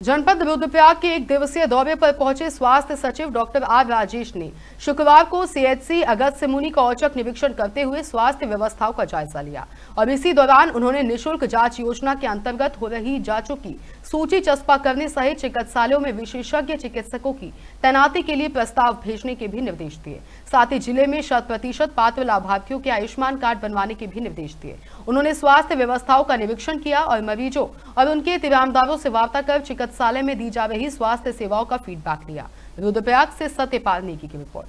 जनपद रुद्रप्रयाग के एक दिवसीय दौरे पर पहुँचे स्वास्थ्य सचिव डॉक्टर आर राजेश ने शुक्रवार को सीएचसी अगस्त मुनि का औचक निरीक्षण करते हुए स्वास्थ्य व्यवस्थाओं का जायजा लिया। और इसी दौरान उन्होंने निशुल्क जाँच योजना के अंतर्गत हो रही जांचों की सूची चस्पा करने सहित चिकित्सालयों में विशेषज्ञ चिकित्सकों की तैनाती के लिए प्रस्ताव भेजने के भी निर्देश दिए। साथ ही ज़िले में शत प्रतिशत पात्र लाभार्थियों के आयुष्मान कार्ड बनवाने के भी निर्देश दिए। उन्होंने स्वास्थ्य व्यवस्थाओं का निरीक्षण किया और मरीजों और उनके तिरामदारों से वार्ता कर चिकित्सालय में दी जा रही स्वास्थ्य सेवाओं का फीडबैक लिया। रुद्रप्रयाग से सत्यपाल नेगी की रिपोर्ट।